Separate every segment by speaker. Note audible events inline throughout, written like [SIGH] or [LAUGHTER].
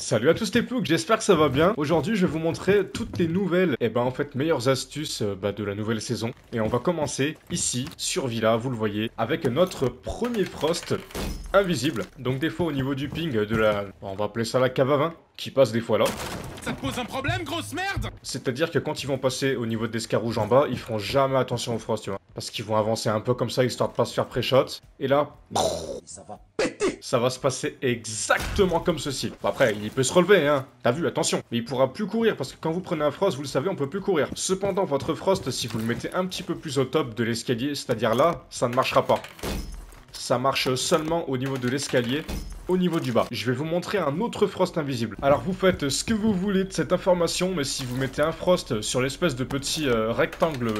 Speaker 1: Salut à tous les ploucs, j'espère que ça va bien. Aujourd'hui, je vais vous montrer toutes les nouvelles, et ben en fait, meilleures astuces euh, bah, de la nouvelle saison. Et on va commencer ici, sur Villa, vous le voyez, avec notre premier Frost invisible. Donc des fois au niveau du ping de la... On va appeler ça la cave à vin, qui passe des fois là.
Speaker 2: Ça te pose un problème, grosse merde
Speaker 1: C'est-à-dire que quand ils vont passer au niveau des rouge en bas, ils feront jamais attention au Frost, tu vois. Parce qu'ils vont avancer un peu comme ça, histoire de pas se faire pré-shot. Et là...
Speaker 3: Ça va péter
Speaker 1: ça va se passer exactement comme ceci. Bon, après, il peut se relever, hein. T'as vu, attention. Mais il pourra plus courir, parce que quand vous prenez un Frost, vous le savez, on peut plus courir. Cependant, votre Frost, si vous le mettez un petit peu plus au top de l'escalier, c'est-à-dire là, ça ne marchera pas. Ça marche seulement au niveau de l'escalier au niveau du bas. Je vais vous montrer un autre Frost invisible. Alors vous faites ce que vous voulez de cette information, mais si vous mettez un Frost sur l'espèce de petit euh, rectangle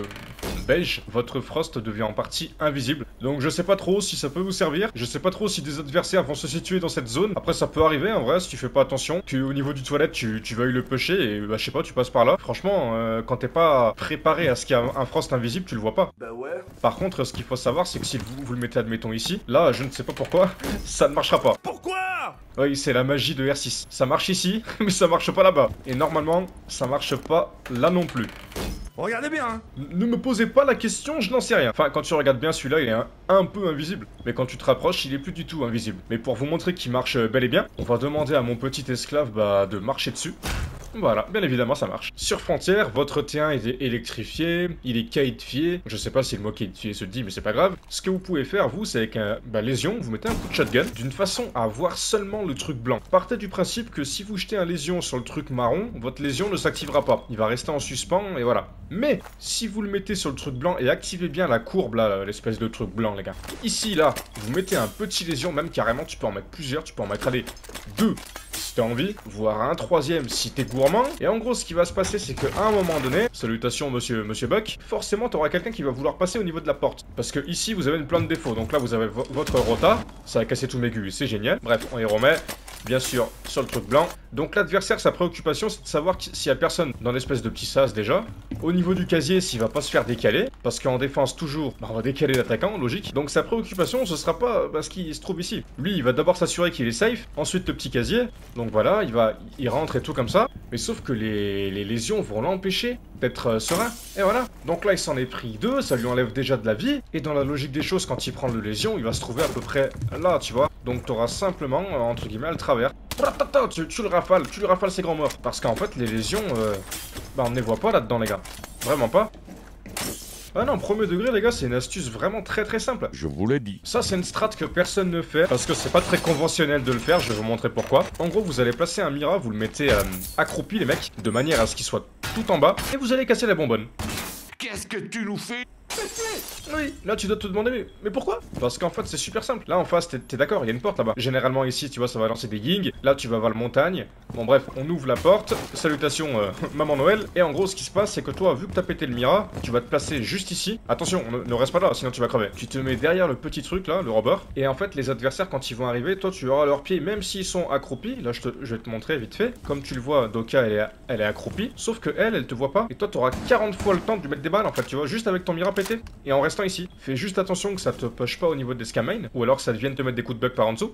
Speaker 1: beige, votre Frost devient en partie invisible. Donc je sais pas trop si ça peut vous servir, je sais pas trop si des adversaires vont se situer dans cette zone. Après ça peut arriver en vrai si tu fais pas attention, qu'au niveau du toilette tu, tu veuilles le pêcher et bah je sais pas, tu passes par là. Franchement, euh, quand t'es pas préparé à ce qu'il y a un Frost invisible, tu le vois pas.
Speaker 3: Bah ouais.
Speaker 1: Par contre, ce qu'il faut savoir, c'est que si vous, vous le mettez admettons ici, là je ne sais pas pourquoi, [LAUGHS] ça ne marchera pas.
Speaker 2: Pourquoi
Speaker 1: Oui, c'est la magie de R6. Ça marche ici, [LAUGHS] mais ça marche pas là-bas. Et normalement, ça marche pas là non plus.
Speaker 2: Regardez bien hein.
Speaker 1: Ne me posez pas la question, je n'en sais rien. Enfin, quand tu regardes bien, celui-là, il est un, peu invisible. Mais quand tu te rapproches, il est plus du tout invisible. Mais pour vous montrer qu'il marche bel et bien, on va demander à mon petit esclave bah, de marcher dessus. Voilà, bien évidemment ça marche. Sur frontière, votre T1 est électrifié, il est kitefié. Je sais pas si le mot kitefié se dit, mais c'est pas grave. Ce que vous pouvez faire, vous, c'est avec un bah, lésion, vous mettez un coup de shotgun, d'une façon à voir seulement le truc blanc. Partez du principe que si vous jetez un lésion sur le truc marron, votre lésion ne s'activera pas. Il va rester en suspens, et voilà. Mais, si vous le mettez sur le truc blanc et activez bien la courbe, là, l'espèce de truc blanc, les gars. Ici, là, vous mettez un petit lésion, même carrément, tu peux en mettre plusieurs, tu peux en mettre, allez, deux, si t'as envie, voire un troisième si t'es Et en gros, ce qui va se passer, c'est qu'à un moment donné, salutations monsieur, Buck, forcément t'auras quelqu'un qui va vouloir passer au niveau de la porte. Parce que ici, vous avez une plein de défauts. Donc là, vous avez votre rota, ça a cassé tous mes gus, c'est génial. Bref, on y remet bien sûr, sur le truc blanc. Donc l'adversaire, sa préoccupation, c'est de savoir s'il y a personne dans l'espèce de petit sas déjà. Au niveau du casier, s'il va pas se faire décaler, parce qu'en défense, toujours, bah, on va décaler l'attaquant, logique. Donc sa préoccupation, ce sera pas parce qu'il se trouve ici. Lui, il va d'abord s'assurer qu'il est safe, ensuite le petit casier. Donc voilà, il va, il rentre et tout comme ça. Mais sauf que les, lésions vont l'empêcher d'être euh, serein. Et voilà. Donc là, il s'en est pris deux, ça lui enlève déjà de la vie. Et dans la logique des choses, quand il prend le lésion, il va se trouver à peu près là, tu vois. Donc tu auras simplement, euh, entre guillemets, le travers. Tu, tu, le rafales, tu le rafales ses grands morts. Parce qu'en fait, les lésions, euh, bah on ne les voit pas là-dedans, les gars. Vraiment pas. Ah non, premier degré, les gars, c'est une astuce vraiment très très simple.
Speaker 4: Je vous l'ai dit.
Speaker 1: Ça, c'est une strat que personne ne fait, parce que c'est pas très conventionnel de le faire, je vais vous montrer pourquoi. En gros, vous allez placer un Mira, vous le mettez euh, accroupi, les mecs, de manière à ce qu'il soit tout en bas, et vous allez casser la bonbonne.
Speaker 2: Qu'est-ce que tu nous fais?
Speaker 1: Oui, là tu dois te demander, mais, pourquoi? Parce qu'en fait c'est super simple. Là en face, t'es d'accord, il y a une porte là-bas. Généralement ici, tu vois, ça va lancer des yings. Là tu vas voir la montagne. Bon bref, on ouvre la porte. Salutations, euh, [LAUGHS] maman Noël. Et en gros, ce qui se passe, c'est que toi, vu que t'as pété le Mira, tu vas te placer juste ici. Attention, ne, reste pas là, sinon tu vas crever. Tu te mets derrière le petit truc là, le robot. Et en fait, les adversaires, quand ils vont arriver, toi tu auras leurs pieds, même s'ils sont accroupis. Là, je, je, vais te montrer vite fait. Comme tu le vois, Doka, elle est, accroupie. Sauf que elle, elle te voit pas. Et toi, t'auras 40 fois le temps de lui mettre des balles en fait, tu vois, juste avec ton Mira. Et en restant ici. Fais juste attention que ça te push pas au niveau des scamain, ou alors ça vienne te mettre des coups de bug par en dessous.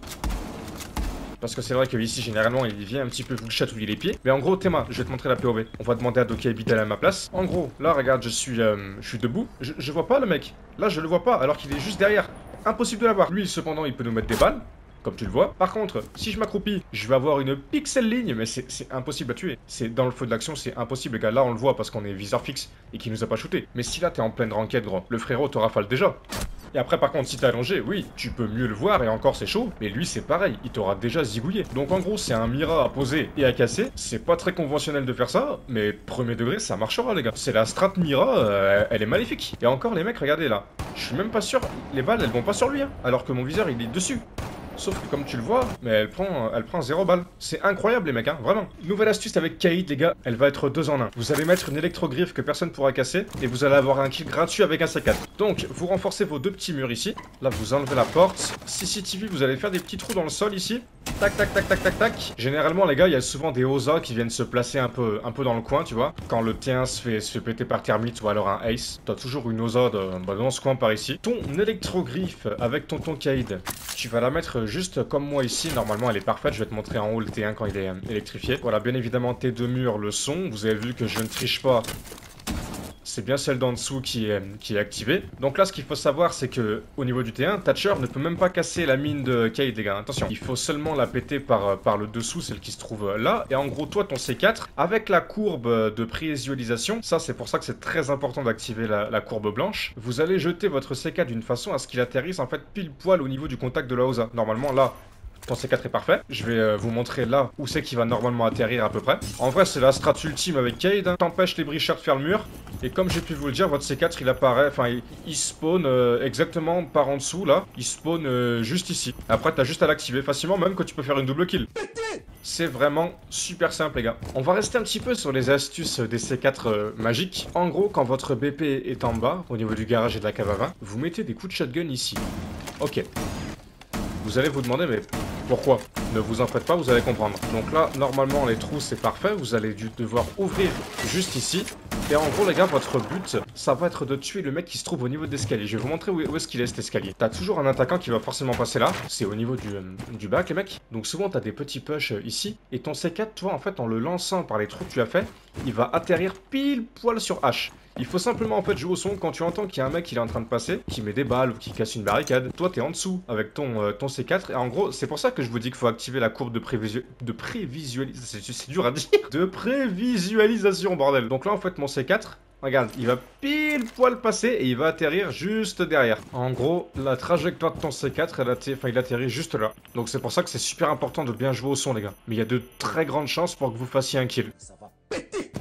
Speaker 1: Parce que c'est vrai que ici, généralement, il vient un petit peu vous chatouiller les pieds. Mais en gros, Théma, je vais te montrer la POV. On va demander à Doki d'aller à ma place. En gros, là, regarde, je suis, euh, je suis debout. Je, je vois pas le mec. Là, je le vois pas, alors qu'il est juste derrière. Impossible de l'avoir. Lui, cependant, il peut nous mettre des balles comme tu le vois. Par contre, si je m'accroupis, je vais avoir une pixel ligne, mais c'est impossible à tuer. C'est dans le feu de l'action, c'est impossible, les gars. Là, on le voit parce qu'on est viseur fixe et qu'il nous a pas shooté. Mais si là, t'es en pleine ranked, gros, le frérot te rafale déjà. Et après, par contre, si t'es allongé, oui, tu peux mieux le voir et encore c'est chaud, mais lui c'est pareil, il t'aura déjà zigouillé. Donc en gros, c'est un Mira à poser et à casser. C'est pas très conventionnel de faire ça, mais premier degré, ça marchera, les gars. C'est la strat Mira, euh, elle est maléfique. Et encore, les mecs, regardez là. Je suis même pas sûr, les balles elles vont pas sur lui, hein, alors que mon viseur il est dessus. Sauf que comme tu le vois, mais elle prend, elle prend 0 balles. C'est incroyable les mecs, hein, vraiment. Nouvelle astuce avec Kaïd les gars, elle va être 2 en 1. Vous allez mettre une électrogriffe que personne pourra casser, et vous allez avoir un kill gratuit avec un C4. Donc, vous renforcez vos deux petits murs ici. Là, vous enlevez la porte. CCTV, vous allez faire des petits trous dans le sol ici. Tac, tac, tac, tac, tac, tac. Généralement, les gars, il y a souvent des OSA qui viennent se placer un peu, un peu dans le coin, tu vois. Quand le T1 se fait, se péter par Thermite ou alors un Ace, t'as toujours une de- bah, dans ce coin par ici. Ton électrogriffe avec ton Tonkaid, tu vas la mettre juste comme moi ici. Normalement, elle est parfaite. Je vais te montrer en haut le T1 quand il est euh, électrifié. Voilà, bien évidemment, tes deux murs, le son. Vous avez vu que je ne triche pas. C'est bien celle d'en dessous qui est, activée. Donc là, ce qu'il faut savoir, c'est que au niveau du T1, Thatcher ne peut même pas casser la mine de Cade, les gars. Attention, il faut seulement la péter par, le dessous, celle qui se trouve là. Et en gros, toi, ton C4, avec la courbe de prévisualisation, ça, c'est pour ça que c'est très important d'activer la, la courbe blanche. Vous allez jeter votre C4 d'une façon à ce qu'il atterrisse en fait pile poil au niveau du contact de la OSA. Normalement, là, ton C4 est parfait. Je vais euh, vous montrer là où c'est qu'il va normalement atterrir à peu près. En vrai, c'est la strat ultime avec Cade. hein. T'empêches les bricheurs de faire le mur. Et comme j'ai pu vous le dire, votre C4 il apparaît, enfin il, spawn euh, exactement par en dessous là. Il spawn euh, juste ici. Après, t'as juste à l'activer facilement, même que tu peux faire une double kill. C'est vraiment super simple, les gars. On va rester un petit peu sur les astuces des C4 euh, magiques. En gros, quand votre BP est en bas, au niveau du garage et de la cave à vin, vous mettez des coups de shotgun ici. Ok. Vous allez vous demander, mais pourquoi Ne vous en faites pas, vous allez comprendre. Donc là, normalement, les trous, c'est parfait. Vous allez devoir ouvrir juste ici. Et en gros, les gars, votre but, ça va être de tuer le mec qui se trouve au niveau de l'escalier. Je vais vous montrer où, où est-ce qu'il est cet escalier. T'as toujours un attaquant qui va forcément passer là. C'est au niveau du, euh, du bac, les mecs. Donc souvent, t'as des petits push euh, ici. Et ton C4, toi, en fait, en le lançant par les trous que tu as fait, il va atterrir pile poil sur H. Il faut simplement en fait jouer au son quand tu entends qu'il y a un mec qui est en train de passer, qui met des balles ou qui casse une barricade. Toi t'es en dessous avec ton, euh, ton C4 et en gros c'est pour ça que je vous dis qu'il faut activer la courbe de, prévisu... de prévisualisation. C'est dur à dire. [LAUGHS] De prévisualisation bordel. Donc là en fait mon C4, Regarde, il va pile poil passer et il va atterrir juste derrière. En gros, la trajectoire de ton C4, elle atter- enfin, il atterrit juste là. Donc c'est pour ça que c'est super important de bien jouer au son, les gars. Mais il y a de très grandes chances pour que vous fassiez un kill.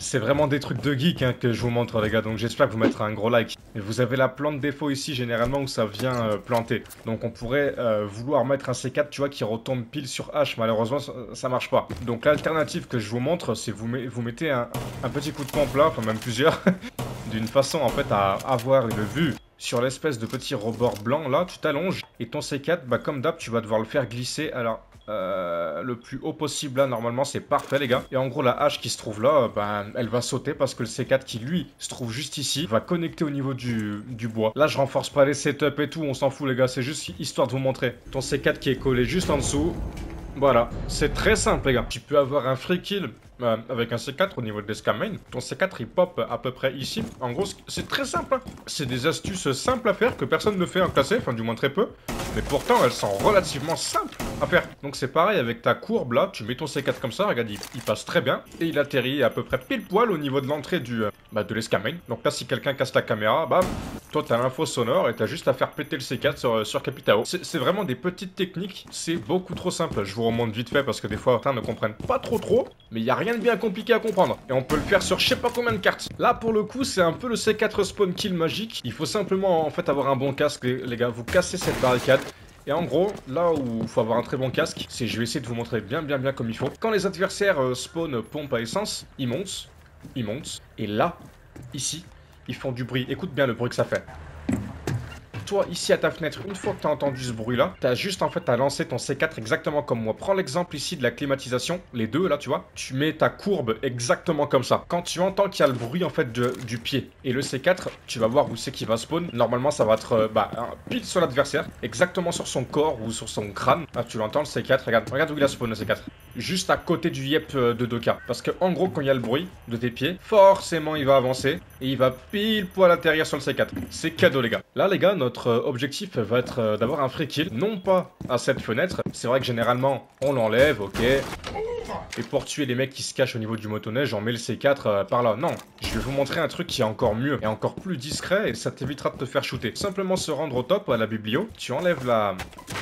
Speaker 1: C'est vraiment des trucs de geek hein, que je vous montre les gars, donc j'espère que vous mettrez un gros like. Et vous avez la plante défaut ici généralement où ça vient euh, planter. Donc on pourrait euh, vouloir mettre un C4 tu vois qui retombe pile sur H, malheureusement ça, ça marche pas. Donc l'alternative que je vous montre c'est vous, vous mettez un, un petit coup de pompe là, enfin même plusieurs, [LAUGHS] d'une façon en fait à avoir une vue sur l'espèce de petit rebord blanc là, tu t'allonges et ton C4, bah comme d'hab tu vas devoir le faire glisser alors euh, le plus haut possible là normalement c'est parfait les gars et en gros la hache qui se trouve là euh, bah, elle va sauter parce que le C4 qui lui se trouve juste ici va connecter au niveau du, du bois là je renforce pas les setups et tout on s'en fout les gars c'est juste histoire de vous montrer ton C4 qui est collé juste en dessous voilà, c'est très simple les gars. Tu peux avoir un free kill euh, avec un C4 au niveau de l'escam main. Ton C4 il pop à peu près ici. En gros, c'est très simple. hein. C'est des astuces simples à faire que personne ne fait en classé, enfin du moins très peu. Mais pourtant, elles sont relativement simples à faire. Donc c'est pareil avec ta courbe là, tu mets ton C4 comme ça, regarde, il, passe très bien. Et il atterrit à peu près pile poil au niveau de l'entrée du euh, bah, de l'escam main. Donc là, si quelqu'un casse la caméra, bam, toi t'as l'info sonore et t'as juste à faire péter le C4 sur, sur Capitao. C'est vraiment des petites techniques, c'est beaucoup trop simple. Je vous remonte vite fait parce que des fois certains ne comprennent pas trop trop, mais il y a rien de bien compliqué à comprendre. Et on peut le faire sur je sais pas combien de cartes. Là pour le coup c'est un peu le C4 spawn kill magique. Il faut simplement en fait avoir un bon casque les, les gars, vous cassez cette barricade. Et en gros, là où il faut avoir un très bon casque, c'est je vais essayer de vous montrer bien bien bien comme il faut. Quand les adversaires euh, spawn pompe à essence, ils montent, ils montent, et là, ici, ils font du bruit. Écoute bien le bruit que ça fait. Toi, ici à ta fenêtre, une fois que tu as entendu ce bruit-là, tu as juste en fait à lancer ton C4 exactement comme moi. Prends l'exemple ici de la climatisation, les deux là, tu vois. Tu mets ta courbe exactement comme ça. Quand tu entends qu'il y a le bruit en fait de- du pied et le C4, tu vas voir où c'est qu'il va spawn. Normalement, ça va être euh, bah, pile sur l'adversaire, exactement sur son corps ou sur son crâne. Ah, tu l'entends le C4, regarde, regarde où il a spawn le C4. Juste à côté du yep euh, de Doka. Parce que en gros, quand il y a le bruit de tes pieds, forcément il va avancer et il va pile poil atterrir sur le C4. C'est cadeau les gars. Là les gars, notre euh, objectif va être euh, d'avoir un free kill, non pas à cette fenêtre. C'est vrai que généralement on l'enlève, ok. Et pour tuer les mecs qui se cachent au niveau du motoneige, on met le C4 euh, par là. Non, je vais vous montrer un truc qui est encore mieux et encore plus discret et ça t'évitera de te faire shooter. Simplement se rendre au top à la biblio, tu enlèves la,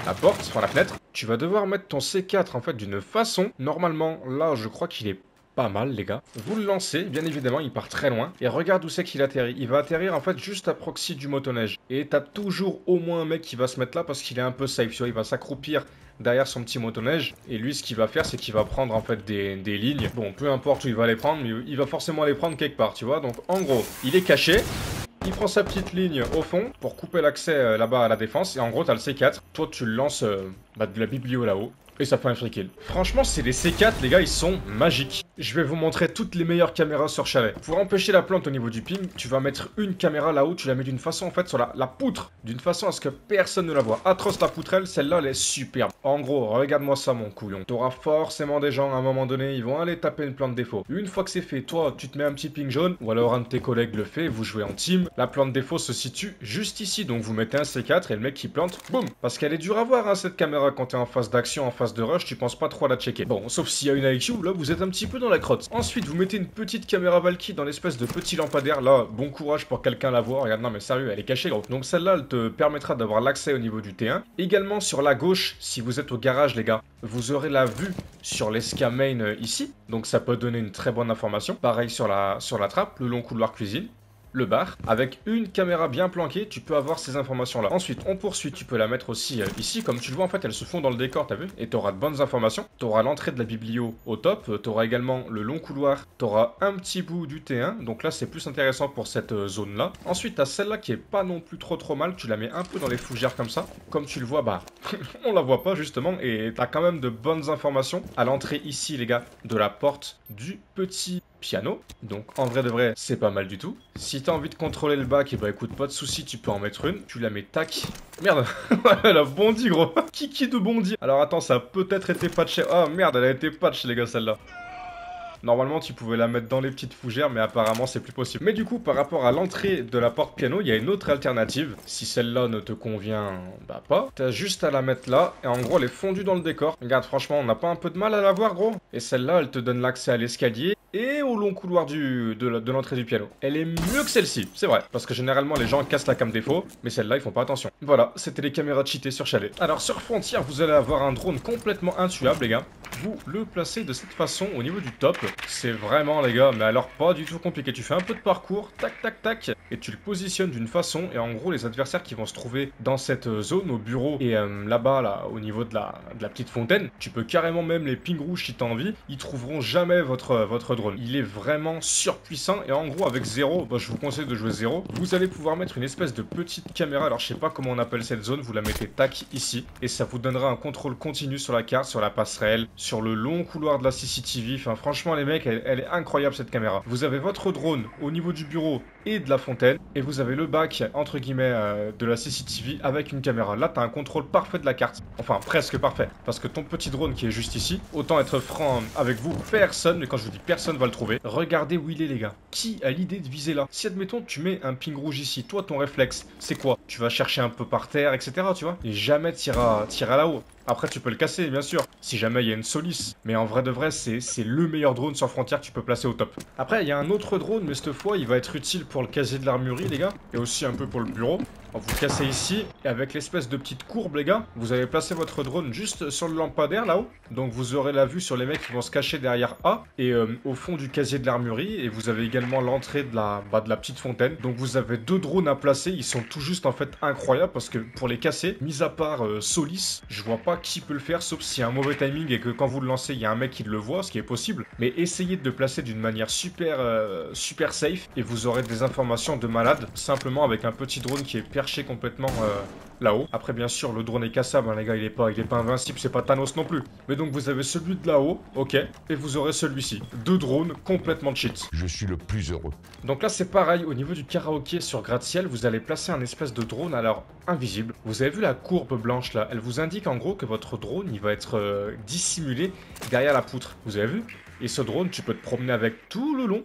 Speaker 1: la porte, enfin la fenêtre. Tu vas devoir mettre ton C4 en fait d'une façon. Normalement, là je crois qu'il est pas mal les gars. Vous le lancez, bien évidemment, il part très loin. Et regarde où c'est qu'il atterrit. Il va atterrir en fait juste à proxy du motoneige. Et t'as toujours au moins un mec qui va se mettre là parce qu'il est un peu safe. Il va s'accroupir derrière son petit motoneige. Et lui, ce qu'il va faire, c'est qu'il va prendre en fait des, des lignes. Bon, peu importe où il va les prendre, mais il va forcément les prendre quelque part, tu vois. Donc en gros, il est caché. Il prend sa petite ligne au fond pour couper l'accès euh, là-bas à la défense. Et en gros, t'as le C4. Toi, tu le lances euh, bah, de la biblio là-haut. Et ça fait un free kill. Franchement, c'est les C4, les gars, ils sont magiques. Je vais vous montrer toutes les meilleures caméras sur chalet. Pour empêcher la plante au niveau du ping, tu vas mettre une caméra là-haut, tu la mets d'une façon en fait sur la, la poutre, d'une façon à ce que personne ne la voit. Atroce la poutrelle, celle-là, elle est superbe. En gros, regarde-moi ça, mon couillon. T'auras forcément des gens à un moment donné, ils vont aller taper une plante défaut. Une fois que c'est fait, toi, tu te mets un petit ping jaune, ou alors un de tes collègues le fait, vous jouez en team. La plante défaut se situe juste ici, donc vous mettez un C4 et le mec qui plante, boum Parce qu'elle est dure à voir, hein, cette caméra, quand t'es en phase d'action, en phase de rush, tu penses pas trop à la checker. Bon, sauf s'il y a une IQ, là, vous êtes un petit peu dans la crotte. Ensuite, vous mettez une petite caméra Valky dans l'espèce de petit lampadaire. Là, bon courage pour quelqu'un la voir. Regarde, non mais sérieux, elle est cachée. Donc celle-là, elle te permettra d'avoir l'accès au niveau du T1. Également, sur la gauche, si vous êtes au garage, les gars, vous aurez la vue sur l'esca main euh, ici. Donc ça peut donner une très bonne information. Pareil sur la, sur la trappe, le long couloir cuisine le bar. Avec une caméra bien planquée, tu peux avoir ces informations-là. Ensuite, on poursuit, tu peux la mettre aussi euh, ici. Comme tu le vois, en fait, elles se font dans le décor, t'as vu? Et tu auras de bonnes informations. Tu auras l'entrée de la biblio au top. Euh, tu auras également le long couloir. Tu auras un petit bout du T1. Donc là, c'est plus intéressant pour cette euh, zone-là. Ensuite, tu as celle-là qui est pas non plus trop trop mal. Tu la mets un peu dans les fougères comme ça. Comme tu le vois, bah, [LAUGHS] on la voit pas justement. Et tu as quand même de bonnes informations à l'entrée ici, les gars, de la porte du petit piano. Donc en vrai de vrai, c'est pas mal du tout. Si t'as envie de contrôler le bac, et bah écoute, pas de souci, tu peux en mettre une. Tu la mets tac. Merde, [LAUGHS] elle a bondi gros. Kiki de bondi. Alors attends, ça a peut-être été patché. Oh merde, elle a été patch les gars celle-là. Normalement, tu pouvais la mettre dans les petites fougères, mais apparemment, c'est plus possible. Mais du coup, par rapport à l'entrée de la porte piano, il y a une autre alternative. Si celle-là ne te convient bah, pas, t'as juste à la mettre là, et en gros, elle est fondue dans le décor. Regarde, franchement, on n'a pas un peu de mal à la voir, gros Et celle-là, elle te donne l'accès à l'escalier et au long couloir du, de l'entrée du piano. Elle est mieux que celle-ci, c'est vrai. Parce que généralement, les gens cassent la cam défaut, mais celle-là, ils font pas attention. Voilà, c'était les caméras cheatées sur chalet. Alors, sur Frontier, vous allez avoir un drone complètement intuable, les gars. Vous le placez de cette façon au niveau du top. C'est vraiment, les gars, mais alors pas du tout compliqué. Tu fais un peu de parcours, tac, tac, tac, et tu le positionnes d'une façon. Et en gros, les adversaires qui vont se trouver dans cette zone, au bureau, et euh, là-bas, là, au niveau de la, de la petite fontaine, tu peux carrément même les ping rouges si t'as envie, ils trouveront jamais votre, votre drone. Il est vraiment surpuissant, et en gros, avec zéro, bah, je vous conseille de jouer zéro. Vous allez pouvoir mettre une espèce de petite caméra, alors je sais pas comment on appelle cette zone, vous la mettez tac ici, et ça vous donnera un contrôle continu sur la carte, sur la passerelle, sur le long couloir de la CCTV. Enfin, franchement, les mecs, elle, est incroyable cette caméra. Vous avez votre drone au niveau du bureau et de la fontaine, et vous avez le bac, entre guillemets, euh, de la CCTV avec une caméra. Là, t'as un contrôle parfait de la carte. Enfin, presque parfait. Parce que ton petit drone qui est juste ici, autant être franc avec vous, personne, mais quand je vous dis personne va le trouver, regardez où il est, les gars. Qui a l'idée de viser là? Si, admettons, tu mets un ping rouge ici, toi, ton réflexe, c'est quoi? Tu vas chercher un peu par terre, etc., tu vois Et jamais tirer là-haut. Après, tu peux le casser, bien sûr, si jamais il y a une Solis. Mais en vrai de vrai, c'est le meilleur drone sur frontière que tu peux placer au top. Après, il y a un autre drone, mais cette fois, il va être utile pour le casier de l'armurerie, les gars. Et aussi un peu pour le bureau. Vous cassez ici, et avec l'espèce de petite courbe, les gars, vous avez placé votre drone juste sur le lampadaire, là-haut. Donc vous aurez la vue sur les mecs qui vont se cacher derrière A, et euh, au fond du casier de l'armurerie, et vous avez également l'entrée de la, bah, de la petite fontaine. Donc vous avez deux drones à placer, ils sont tout juste en fait incroyables, parce que pour les casser, mis à part euh, Solis, je vois pas qui peut le faire, sauf s'il y a un mauvais timing et que quand vous le lancez, il y a un mec qui le voit, ce qui est possible. Mais essayez de le placer d'une manière super, euh, super safe, et vous aurez des informations de malade, simplement avec un petit drone qui est complètement euh, là-haut. Après, bien sûr, le drone est cassable, hein, les gars, il est pas, il est pas invincible, c'est pas Thanos non plus. Mais donc, vous avez celui de là-haut, ok, et vous aurez celui-ci. Deux drones complètement cheat.
Speaker 2: Je suis le plus heureux.
Speaker 1: Donc là, c'est pareil, au niveau du karaoké sur gratte-ciel, vous allez placer un espèce de drone, alors, invisible. Vous avez vu la courbe blanche, là Elle vous indique, en gros, que votre drone, il va être euh, dissimulé derrière la poutre. Vous avez vu? Et ce drone, tu peux te promener avec tout le long,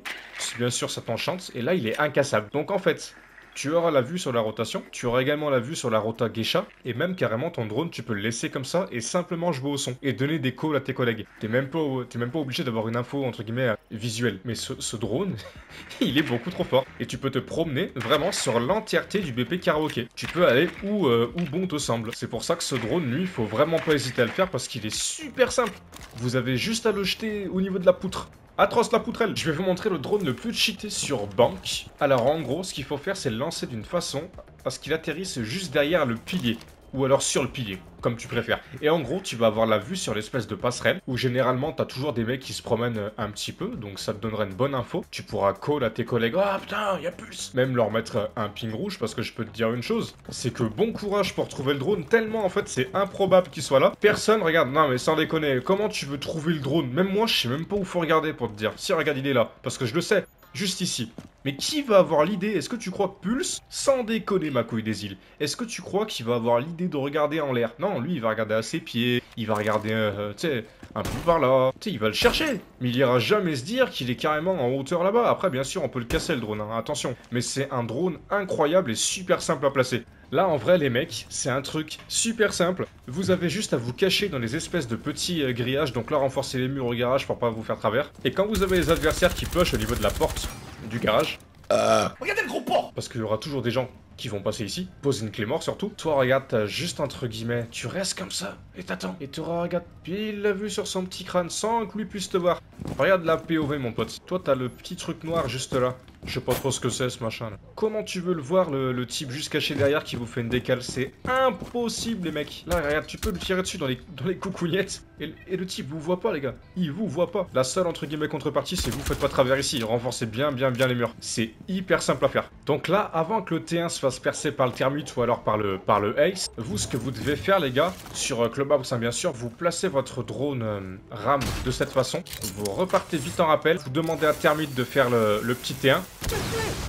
Speaker 1: bien sûr ça t'enchante, et là il est incassable. Donc en fait, tu auras la vue sur la rotation, tu auras également la vue sur la rota geisha, et même carrément ton drone, tu peux le laisser comme ça et simplement jouer au son et donner des calls à tes collègues. T'es même pas, même pas obligé d'avoir une info entre guillemets visuelle. Mais ce, drone, [LAUGHS] il est beaucoup trop fort et tu peux te promener vraiment sur l'entièreté du BP karaoké. Tu peux aller où, euh, où bon te semble. C'est pour ça que ce drone, lui, il faut vraiment pas hésiter à le faire parce qu'il est super simple. Vous avez juste à le jeter au niveau de la poutre. Atroce la poutrelle Je vais vous montrer le drone le plus cheaté sur Bank. Alors en gros, ce qu'il faut faire, c'est le lancer d'une façon à ce qu'il atterrisse juste derrière le pilier. Ou alors sur le pilier, comme tu préfères. Et en gros, tu vas avoir la vue sur l'espèce de passerelle, où généralement, t'as toujours des mecs qui se promènent euh, un petit peu, donc ça te donnerait une bonne info. Tu pourras call à tes collègues, ah putain, y a Pulse Même leur mettre euh, un ping rouge, parce que je peux te dire une chose, c'est que bon courage pour trouver le drone, tellement en fait c'est improbable qu'il soit là. Personne, regarde, non mais sans déconner, comment tu veux trouver le drone? Même moi, je sais même pas où faut regarder pour te dire. Si, regarde, il est là, parce que je le sais juste ici. Mais qui va avoir l'idée? Est-ce que tu crois que Pulse, sans déconner ma couille des îles, est-ce que tu crois qu'il va avoir l'idée de regarder en l'air? Non, lui il va regarder à ses pieds, il va regarder, euh, tu sais, un peu par là, tu il va le chercher. Mais il ira jamais se dire qu'il est carrément en hauteur là-bas. Après, bien sûr, on peut le casser le drone, hein, attention. Mais c'est un drone incroyable et super simple à placer. Là, en vrai, les mecs, c'est un truc super simple. Vous avez juste à vous cacher dans les espèces de petits euh, grillages. Donc là, renforcer les murs au garage pour pas vous faire travers. Et quand vous avez les adversaires qui push au niveau de la porte du garage,
Speaker 3: Euh... Regardez le gros porc
Speaker 1: parce qu'il y aura toujours des gens qui vont passer ici, poser une clé mort surtout. Toi, regarde, t'as juste entre guillemets, tu restes comme ça et t'attends. Et t'auras, regarde, il l'a vu sur son petit crâne sans que lui puisse te voir. Regarde la POV, mon pote. Toi, t'as le petit truc noir juste là. Je sais pas trop ce que c'est ce machin là. Comment tu veux le voir, le, le type juste caché derrière qui vous fait une décale? C'est impossible, les mecs. Là, regarde, tu peux le tirer dessus dans les, dans les coucougnettes. Et, le type vous voit pas, les gars. Il vous voit pas. La seule entre guillemets contrepartie, c'est vous faites pas travers ici. Renforcez bien, bien, bien les murs. C'est hyper simple à faire. Donc là, avant que le T1 se fasse percer par le Thermite ou alors par le, par le Ace, vous, ce que vous devez faire, les gars, sur euh, Clubhouse, hein, bien sûr, vous placez votre drone euh, RAM de cette façon. Vous repartez vite en rappel. Vous demandez à Thermite de faire le, le petit T1.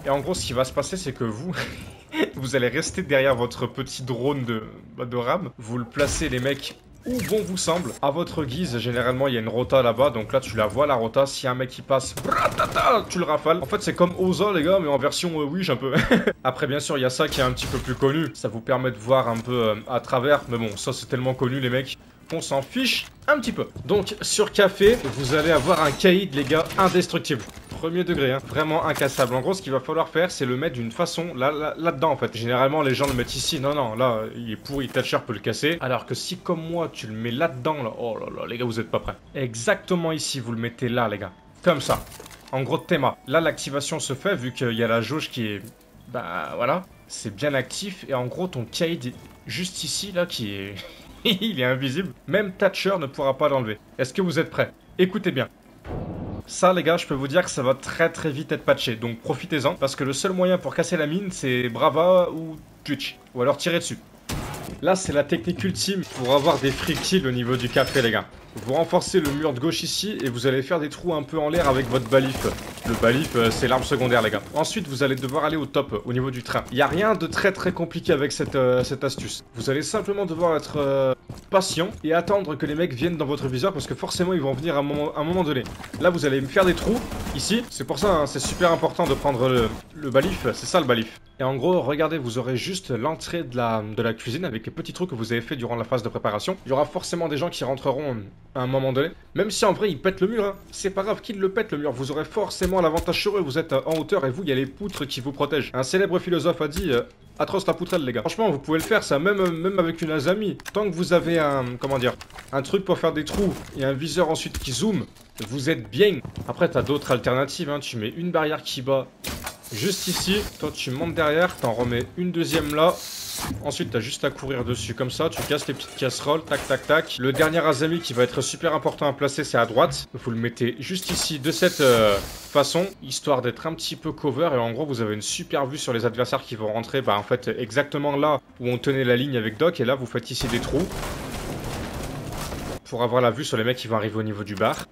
Speaker 1: Et en gros, ce qui va se passer, c'est que vous, [LAUGHS] vous allez rester derrière votre petit drone de, bah, de RAM. Vous le placez, les mecs, où bon vous semble. À votre guise, généralement, il y a une rota là-bas. Donc là, tu la vois, la rota. Si un mec qui passe, tu le rafales. En fait, c'est comme Oza, les gars, mais en version euh, Wish un peu. [LAUGHS] Après, bien sûr, il y a ça qui est un petit peu plus connu. Ça vous permet de voir un peu euh, à travers. Mais bon, ça, c'est tellement connu, les mecs. On s'en fiche un petit peu. Donc, sur café, vous allez avoir un caïd, les gars, indestructible. Premier degré, hein. vraiment incassable. En gros, ce qu'il va falloir faire, c'est le mettre d'une façon là, là, là-dedans, en fait. Généralement, les gens le mettent ici. Non, non, là, il est pourri, Thatcher peut le casser. Alors que si, comme moi, tu le mets là-dedans, là, oh là là, les gars, vous êtes pas prêts. Exactement ici, vous le mettez là, les gars. Comme ça. En gros, théma. Là, l'activation se fait, vu qu'il y a la jauge qui est... Bah, voilà. C'est bien actif. Et en gros, ton caïd, juste ici, là, qui est... [LAUGHS] il est invisible. Même Thatcher ne pourra pas l'enlever. Est-ce que vous êtes prêts? Écoutez bien. Ça, les gars, je peux vous dire que ça va très très vite être patché. Donc profitez-en. Parce que le seul moyen pour casser la mine, c'est Brava ou Twitch. Ou alors tirer dessus. Là, c'est la technique ultime pour avoir des free kills au niveau du café, les gars. Vous renforcez le mur de gauche ici et vous allez faire des trous un peu en l'air avec votre balif. Le balif, euh, c'est l'arme secondaire, les gars. Ensuite, vous allez devoir aller au top, au niveau du train. Il n'y a rien de très très compliqué avec cette, euh, cette astuce. Vous allez simplement devoir être euh, patient et attendre que les mecs viennent dans votre viseur parce que forcément, ils vont venir à un moment, à un moment donné. Là, vous allez me faire des trous ici. C'est pour ça, hein, c'est super important de prendre le, le balif. C'est ça le balif. Et en gros, regardez, vous aurez juste l'entrée de la, de la cuisine avec les petits trous que vous avez fait durant la phase de préparation. Il y aura forcément des gens qui rentreront à un moment donné. Même si en vrai, ils pètent le mur, hein. c'est pas grave qu'ils le pètent le mur? Vous aurez forcément l'avantage sur eux. Vous êtes en hauteur et vous, il y a les poutres qui vous protègent. Un célèbre philosophe a dit euh, atroce la poutrelle, les gars. Franchement, vous pouvez le faire, ça, même, même avec une Azami. Tant que vous avez un, comment dire, un truc pour faire des trous et un viseur ensuite qui zoome, vous êtes bien. Après, t'as d'autres alternatives, hein. Tu mets une barrière qui bat juste ici. Toi, tu montes derrière, t'en remets une deuxième là. Ensuite, t'as juste à courir dessus comme ça. Tu casses les petites casseroles, tac, tac, tac. Le dernier Azami qui va être super important à placer, c'est à droite. Vous le mettez juste ici de cette euh, façon, histoire d'être un petit peu cover. Et en gros, vous avez une super vue sur les adversaires qui vont rentrer. Bah, en fait, exactement là où on tenait la ligne avec Doc. Et là, vous faites ici des trous. Pour avoir la vue sur les mecs qui vont arriver au niveau du bar.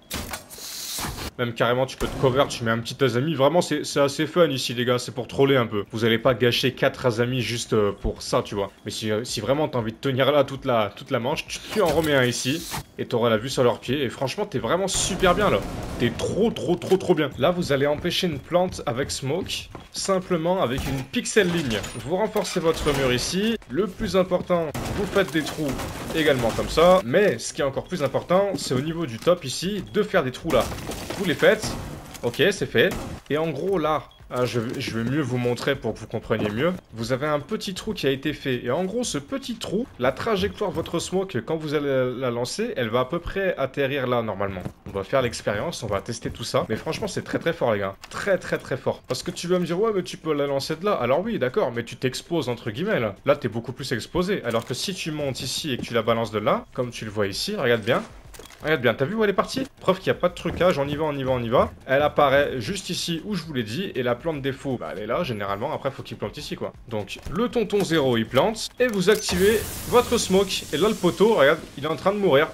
Speaker 1: Même carrément, tu peux te cover, tu mets un petit Azami. Vraiment, c'est assez fun ici, les gars. C'est pour troller un peu. Vous allez pas gâcher 4 Azami juste euh, pour ça, tu vois. Mais si, si vraiment t'as envie de tenir là toute la, toute la manche, tu, en remets un ici. Et t'auras la vue sur leurs pieds. Et franchement, t'es vraiment super bien là. T'es trop, trop, trop, trop bien. Là, vous allez empêcher une plante avec Smoke. Simplement avec une pixel ligne. Vous renforcez votre mur ici. Le plus important, vous faites des trous également comme ça. Mais ce qui est encore plus important, c'est au niveau du top ici, de faire des trous là. Les faites. Ok, c'est fait. Et en gros, là, ah, je, vais mieux vous montrer pour que vous compreniez mieux. Vous avez un petit trou qui a été fait. Et en gros, ce petit trou, la trajectoire de votre smoke, quand vous allez la lancer, elle va à peu près atterrir là, normalement. va faire l'expérience, on va tester tout ça. Mais franchement, c'est très très fort, les gars. Très très très fort. Parce que tu vas me dire, ouais, mais tu peux la lancer de là. Alors oui, d'accord, mais tu t'exposes entre guillemets là. Là, t'es beaucoup plus exposé. Alors que si tu montes ici et que tu la balances de là, comme tu le vois ici, regarde bien, Regarde bien, t'as vu où elle est partie? Preuve qu'il n'y a pas de trucage, on y va, on y va, on y va. Elle apparaît juste ici où je vous l'ai dit, et la plante défaut, bah elle est là, généralement, après faut qu'il plante ici quoi. Donc le tonton 0 il plante, et vous activez votre smoke, et là le poteau, regarde, il est en train de mourir.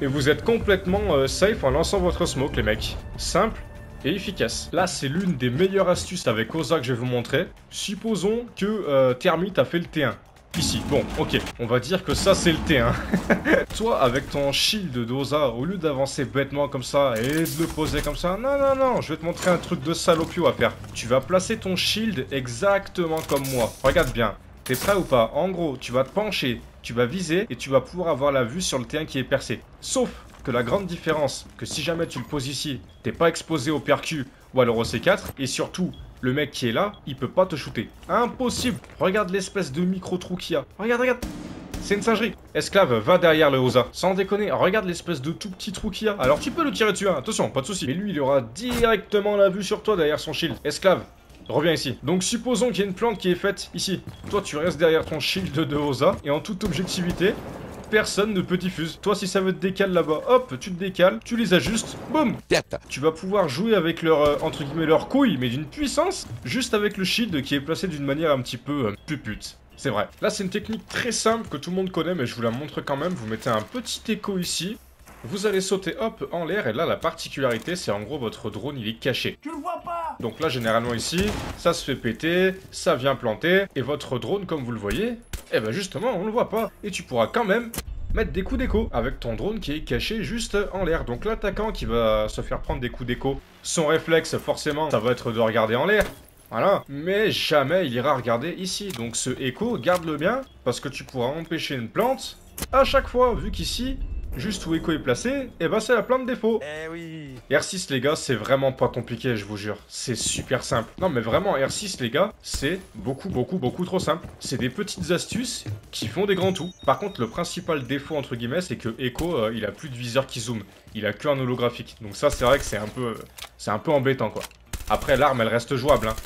Speaker 1: Et vous êtes complètement euh, safe en lançant votre smoke les mecs. Simple, et efficace. Là, c'est l'une des meilleures astuces avec Oza que je vais vous montrer. Supposons que euh, Thermite a fait le T1. Ici, bon, ok, on va dire que ça c'est le T1. [LAUGHS] Toi, avec ton shield d'Oza, au lieu d'avancer bêtement comme ça et de le poser comme ça, non, non, non, je vais te montrer un truc de salopio à faire. Tu vas placer ton shield exactement comme moi. Regarde bien, t'es prêt ou pas? En gros, tu vas te pencher, tu vas viser et tu vas pouvoir avoir la vue sur le T1 qui est percé. Sauf que la grande différence, que si jamais tu le poses ici, t'es pas exposé au percu ou alors au C4, et surtout, le mec qui est là, il peut pas te shooter. Impossible Regarde l'espèce de micro-trou qu'il y a. Regarde, regarde c'est une singerie. Esclave, va derrière le Oza. Sans déconner, regarde l'espèce de tout petit trou qu'il y a. Alors tu peux le tirer dessus, hein. attention, pas de souci. Mais lui, il aura directement la vue sur toi derrière son shield. Esclave, reviens ici. Donc supposons qu'il y a une plante qui est faite ici. Toi, tu restes derrière ton shield de Oza. Et en toute objectivité, personne ne peut diffuser. Toi, si ça veut te décaler là-bas, hop, tu te décales, tu les ajustes, boum Tu vas pouvoir jouer avec leur, euh, entre guillemets, leur couille, mais d'une puissance, juste avec le shield qui est placé d'une manière un petit peu euh, pupute. C'est vrai. Là, c'est une technique très simple que tout le monde connaît, mais je vous la montre quand même. Vous mettez un petit écho ici. Vous allez sauter hop en l'air et là la particularité c'est en gros votre drone il est caché.
Speaker 3: Tu le vois pas
Speaker 1: Donc là généralement ici ça se fait péter, ça vient planter et votre drone comme vous le voyez, eh ben justement on le voit pas et tu pourras quand même mettre des coups d'écho avec ton drone qui est caché juste en l'air. Donc l'attaquant qui va se faire prendre des coups d'écho, son réflexe forcément ça va être de regarder en l'air. Voilà, mais jamais il ira regarder ici. Donc ce écho, garde-le bien, parce que tu pourras empêcher une plante à chaque fois, vu qu'ici, juste où Echo est placé, et eh ben c'est la plante défaut.
Speaker 3: Eh oui.
Speaker 1: R6 les gars, c'est vraiment pas compliqué, je vous jure. C'est super simple. Non mais vraiment, R6 les gars, c'est beaucoup, beaucoup, beaucoup trop simple. C'est des petites astuces qui font des grands tout. Par contre, le principal défaut entre guillemets, c'est que Echo, euh, il a plus de viseur qui zoome. Il a qu'un holographique. Donc ça, c'est vrai que c'est un peu, c'est un peu embêtant quoi. Après, l'arme, elle reste jouable. Hein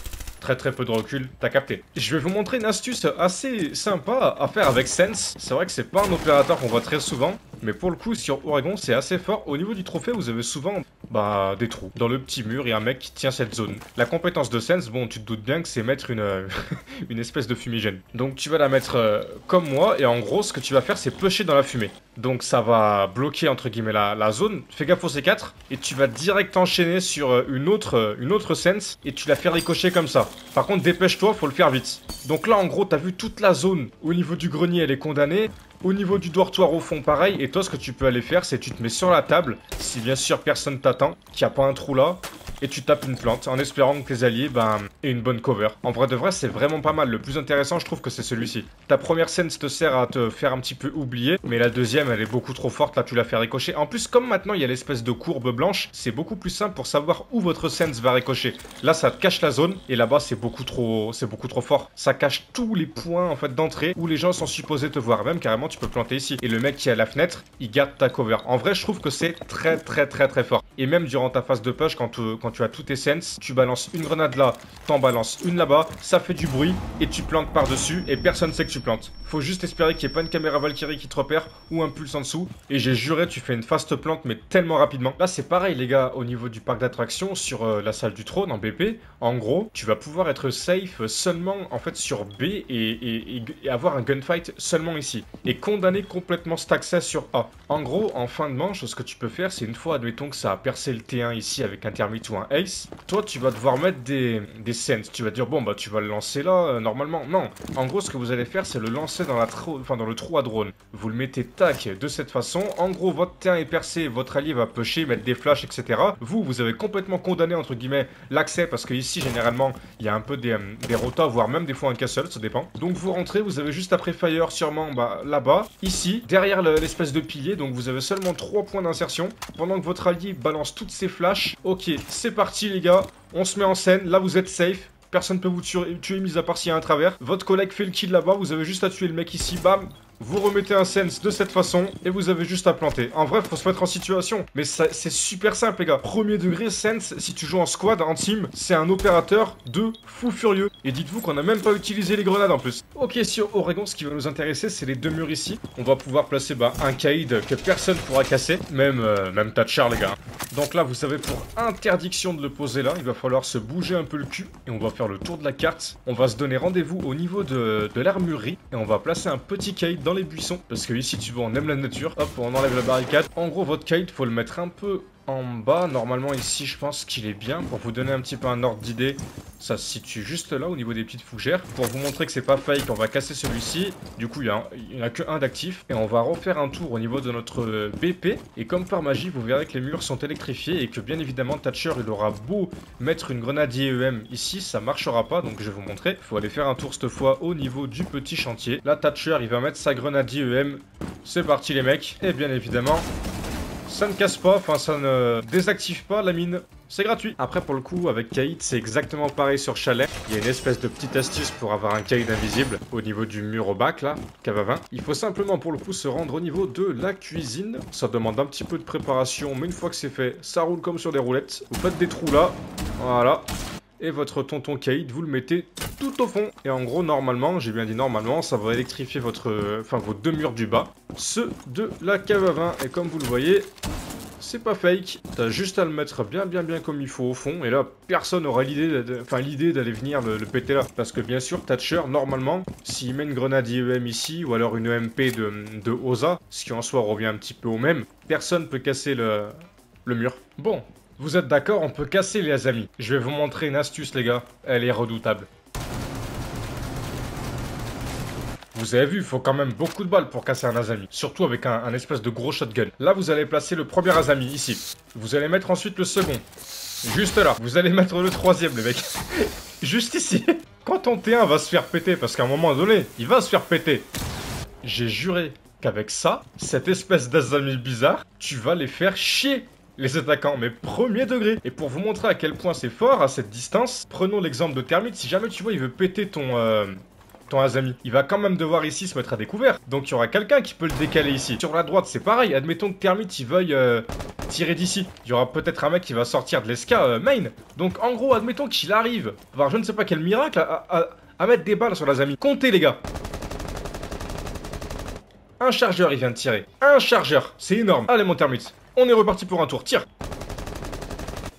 Speaker 1: très très peu de recul, t'as capté. Je vais vous montrer une astuce assez sympa à faire avec Sense. C'est vrai que c'est pas un opérateur qu'on voit très souvent, mais pour le coup sur Oregon c'est assez fort. Au niveau du trophée vous avez souvent bah des trous. Dans le petit mur il y a un mec qui tient cette zone. La compétence de Sense, bon tu te doutes bien que c'est mettre une, [LAUGHS] une espèce de fumigène. Donc tu vas la mettre euh, comme moi et en gros ce que tu vas faire c'est pusher dans la fumée. Donc ça va bloquer entre guillemets la, la, zone. Fais gaffe au C4 et tu vas direct enchaîner sur euh, une autre, euh, une autre sense et tu la fais ricocher comme ça. Par contre dépêche-toi, faut le faire vite. Donc là en gros t'as vu toute la zone au niveau du grenier elle est condamnée. Au niveau du dortoir au fond pareil et toi ce que tu peux aller faire c'est tu te mets sur la table si bien sûr personne t'attend, qu'il n'y a pas un trou là et tu tapes une plante en espérant que tes alliés ben, aient une bonne cover. En vrai de vrai, c'est vraiment pas mal. Le plus intéressant, je trouve que c'est celui-ci. Ta première scène te sert à te faire un petit peu oublier, mais la deuxième, elle est beaucoup trop forte. Là, tu la fais ricocher. En plus, comme maintenant, il y a l'espèce de courbe blanche, c'est beaucoup plus simple pour savoir où votre sense va ricocher. Là, ça te cache la zone, et là-bas, c'est beaucoup trop, beaucoup trop fort. Ça cache tous les points en fait d'entrée où les gens sont supposés te voir. Même carrément, tu peux planter ici. Et le mec qui est à la fenêtre, il garde ta cover. En vrai, je trouve que c'est très, très, très, très fort. Et même durant ta phase de push, quand, quand tu as tous tes sense, tu balances une grenade là, t'en balances une là-bas, ça fait du bruit et tu plantes par-dessus et personne sait que tu plantes. Faut juste espérer qu'il n'y ait pas une caméra Valkyrie qui te repère ou un pulse en dessous. Et j'ai juré, tu fais une fast plante mais tellement rapidement. Là c'est pareil les gars, au niveau du parc d'attractions sur euh, la salle du trône en BP, en gros, tu vas pouvoir être safe seulement en fait sur B et, avoir un gunfight seulement ici. Condamner complètement cet accès sur A. En gros, en fin de manche, ce que tu peux faire, c'est une fois, admettons que ça a percé le T1 ici avec un thermite ou un ace, toi tu vas devoir mettre des, des sense. Tu vas dire, bon bah tu vas le lancer là, euh, normalement. Non, en gros ce que vous allez faire, c'est le lancer dans, la enfin, dans le trou à drone. Vous le mettez tac de cette façon. En gros, votre T1 est percé, votre allié va pusher, mettre des flashs, etc. Vous, vous avez complètement condamné, entre guillemets, l'accès, parce que ici, généralement, il y a un peu des, des rotas, voire même des fois un castle, ça dépend. Donc vous rentrez, vous avez juste après fire, sûrement, bah, ici, derrière l'espèce de pilier, donc vous avez seulement 3 points d'insertion, pendant que votre allié balance toutes ses flashs. Ok, c'est parti les gars, on se met en scène, là vous êtes safe, personne peut vous tuer, mis à part s'il y a un travers. Votre collègue fait le kill là-bas, vous avez juste à tuer le mec ici, bam, vous remettez un sense de cette façon et vous avez juste à planter. En vrai, faut se mettre en situation. Mais c'est super simple, les gars. Premier degré, sense, si tu joues en squad, en team, c'est un opérateur de fou furieux. Et dites-vous qu'on n'a même pas utilisé les grenades en plus. Ok, sur Oregon, ce qui va nous intéresser, c'est les deux murs ici. On va pouvoir placer bah, un Kaïd que personne pourra casser. Même, euh, même les gars. Donc là, vous savez, pour interdiction de le poser là, il va falloir se bouger un peu le cul. Et on va faire le tour de la carte. On va se donner rendez-vous au niveau de, de l'armurerie. Et on va placer un petit Kaïd dans les buissons. Parce que ici, tu vois, on aime la nature. Hop, on enlève la barricade. En gros, votre Kaïd, faut le mettre un peu en bas. Normalement, ici, je pense qu'il est bien. Pour vous donner un petit peu un ordre d'idée, ça se situe juste là, au niveau des petites fougères. Pour vous montrer que c'est pas fake, on va casser celui-ci. Du coup, il n'y en a que un d'actif. Et on va refaire un tour au niveau de notre BP. Et comme par magie, vous verrez que les murs sont électrifiés et que bien évidemment, Thatcher, il aura beau mettre une grenade IEM ici, ça marchera pas. Donc, je vais vous montrer. Il faut aller faire un tour cette fois au niveau du petit chantier. Là, Thatcher, il va mettre sa grenade IEM. C'est parti, les mecs. Et bien évidemment, ça ne casse pas, enfin ça ne désactive pas la mine. C'est gratuit. Après pour le coup avec Kaïd c'est exactement pareil sur Chalet. Il y a une espèce de petite astuce pour avoir un Kaïd invisible au niveau du mur au bac là, cave 20. Il faut simplement pour le coup se rendre au niveau de la cuisine. Ça demande un petit peu de préparation mais une fois que c'est fait ça roule comme sur des roulettes. Vous faites des trous là, voilà et votre tonton Kaïd, vous le mettez tout au fond. Et en gros, normalement, j'ai bien dit normalement, ça va électrifier votre, enfin, vos deux murs du bas, ceux de la cave à vin. Et comme vous le voyez, c'est pas fake. T'as juste à le mettre bien bien bien comme il faut au fond. Et là, personne n'aura l'idée d'aller venir le, péter là. Parce que bien sûr, Thatcher, normalement, s'il met une grenade IEM ici, ou alors une EMP de, de OSA, ce qui en soi revient un petit peu au même, personne peut casser le mur. Bon, vous êtes d'accord, on peut casser les amis. Je vais vous montrer une astuce les gars, elle est redoutable. Vous avez vu, il faut quand même beaucoup de balles pour casser un Azami. Surtout avec un, espèce de gros shotgun. Là, vous allez placer le premier Azami, ici. Vous allez mettre ensuite le second. Juste là. Vous allez mettre le troisième, les mecs. [LAUGHS] Juste ici. Quand ton T1 va se faire péter, parce qu'à un moment donné, il va se faire péter. J'ai juré qu'avec ça, cette espèce d'Azami bizarre, tu vas les faire chier les attaquants, mais premier degré. Et pour vous montrer à quel point c'est fort à cette distance, prenons l'exemple de Thermite. Si jamais tu vois, il veut péter ton, euh, ton Azami, il va quand même devoir ici se mettre à découvert. Donc il y aura quelqu'un qui peut le décaler ici. Sur la droite, c'est pareil. Admettons que Thermite, il veuille euh, tirer d'ici. Il y aura peut-être un mec qui va sortir de l'esca euh, main. Donc en gros, admettons qu'il arrive, voir je ne sais pas quel miracle, à, à mettre des balles sur l'Azami. Comptez les gars. Un chargeur, il vient de tirer. Un chargeur, c'est énorme. Allez mon Thermite, on est reparti pour un tour, tire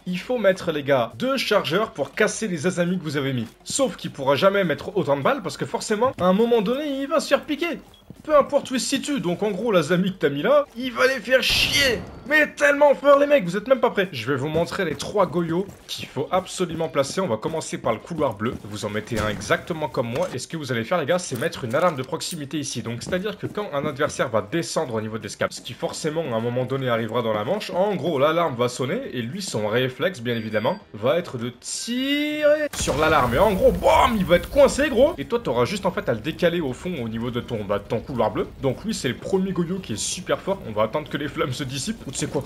Speaker 1: il faut mettre, les gars, deux chargeurs pour casser les azamis que vous avez mis. Sauf qu'il pourra jamais mettre autant de balles parce que forcément, à un moment donné, il va se faire piquer. Peu importe où il se situe, donc en gros, l'azami que t'as mis là, il va les faire chier mais tellement fort les mecs, vous êtes même pas prêts. Je vais vous montrer les trois goyots qu'il faut absolument placer. On va commencer par le couloir bleu. Vous en mettez un exactement comme moi. Et ce que vous allez faire les gars, c'est mettre une alarme de proximité ici. Donc c'est-à-dire que quand un adversaire va descendre au niveau des scapes, ce qui forcément à un moment donné arrivera dans la manche, en gros l'alarme va sonner et lui son réflexe bien évidemment va être de tirer sur l'alarme. Et en gros, bam, il va être coincé gros. Et toi t'auras juste en fait à le décaler au fond au niveau de ton, bah, ton bleu. Donc lui c'est le premier goyo qui est super fort. On va attendre que les flammes se dissipent c'est quoi?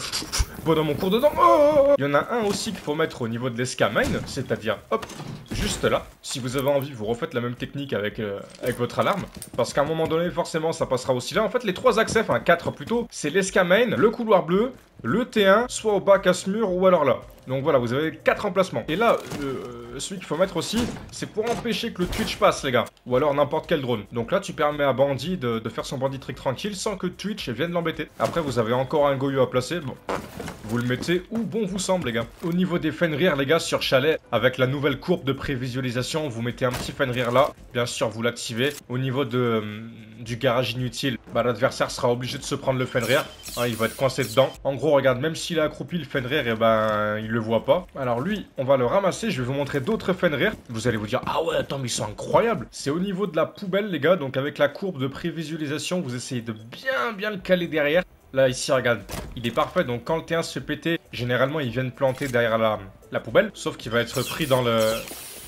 Speaker 1: Bon, dans mon cours dedans. Oh, oh, oh. Il y en a un aussi qu'il faut mettre au niveau de l'escamine, c'est-à-dire, hop, juste là. Si vous avez envie, vous refaites la même technique avec, euh, votre alarme. Parce qu'à un moment donné, forcément, ça passera aussi là. En fait, les trois accès, enfin quatre plutôt, c'est l'escamine, le couloir bleu, le T1, soit au bac à ce mur ou alors là. Donc voilà, vous avez 4 emplacements. Et là, euh, celui qu'il faut mettre aussi, c'est pour empêcher que le Twitch passe, les gars. Ou alors n'importe quel drone. Donc là, tu permets à Bandit de, faire son bandit trick tranquille sans que Twitch vienne l'embêter. Après, vous avez encore un Goyo à placer. Bon, vous le mettez où bon vous semble, les gars. Au niveau des Fenrir, les gars, sur Chalet, avec la nouvelle courbe de prévisualisation, vous mettez un petit Fenrir là. Bien sûr, vous l'activez. Au niveau de, euh, du garage inutile, bah, l'adversaire sera obligé de se prendre le Fenrir. Hein, il va être coincé dedans. En gros, regarde, même s'il est accroupi, le Fenrir, et eh ben, il le voit pas. Alors lui, on va le ramasser. Je vais vous montrer d'autres Fenrir. Vous allez vous dire, ah ouais, attends, mais ils sont incroyables. C'est au niveau de la poubelle, les gars. Donc avec la courbe de prévisualisation, vous essayez de bien, bien le caler derrière. Là, ici, regarde, il est parfait. Donc quand le T1 se péter, généralement, ils viennent planter derrière la, la poubelle. Sauf qu'il va être pris dans le